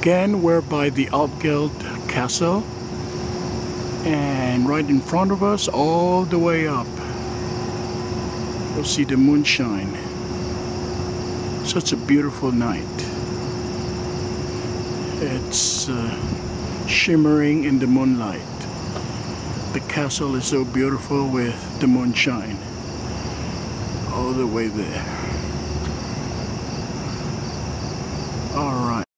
Again, we're by the Altgeld Castle. And right in front of us, all the way up, you'll see the moonshine. Such a beautiful night. It's uh, shimmering in the moonlight. The castle is so beautiful with the moonshine all the way there.